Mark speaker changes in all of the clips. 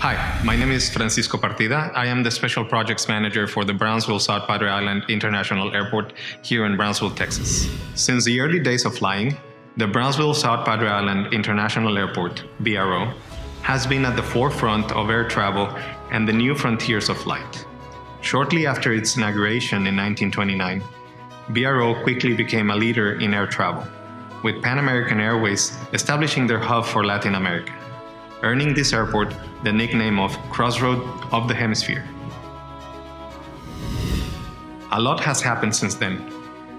Speaker 1: Hi, my name is Francisco Partida. I am the Special Projects Manager for the Brownsville South Padre Island International Airport here in Brownsville, Texas. Since the early days of flying, the Brownsville South Padre Island International Airport, BRO, has been at the forefront of air travel and the new frontiers of flight. Shortly after its inauguration in 1929, BRO quickly became a leader in air travel, with Pan American Airways establishing their hub for Latin America, earning this airport the nickname of Crossroad of the Hemisphere. A lot has happened since then,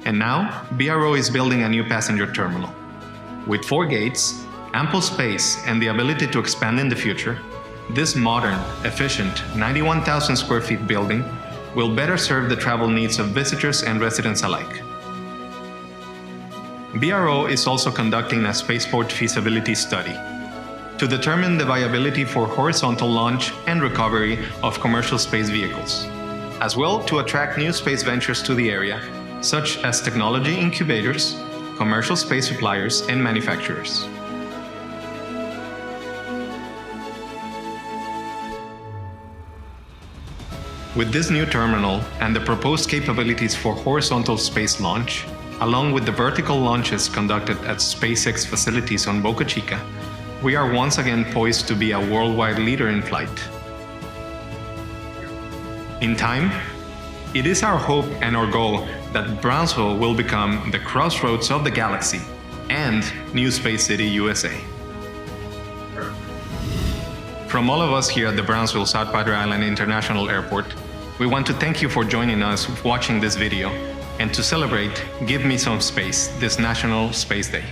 Speaker 1: and now BRO is building a new passenger terminal. With four gates, ample space, and the ability to expand in the future, this modern, efficient, 91,000 square feet building will better serve the travel needs of visitors and residents alike. BRO is also conducting a spaceport feasibility study to determine the viability for horizontal launch and recovery of commercial space vehicles, as well to attract new space ventures to the area, such as technology incubators, commercial space suppliers, and manufacturers. With this new terminal and the proposed capabilities for horizontal space launch, along with the vertical launches conducted at SpaceX facilities on Boca Chica, we are once again poised to be a worldwide leader in flight. In time, it is our hope and our goal that Brownsville will become the crossroads of the galaxy and New Space City, USA. From all of us here at the Brownsville South Padre Island International Airport, we want to thank you for joining us watching this video and to celebrate Give Me Some Space this National Space Day.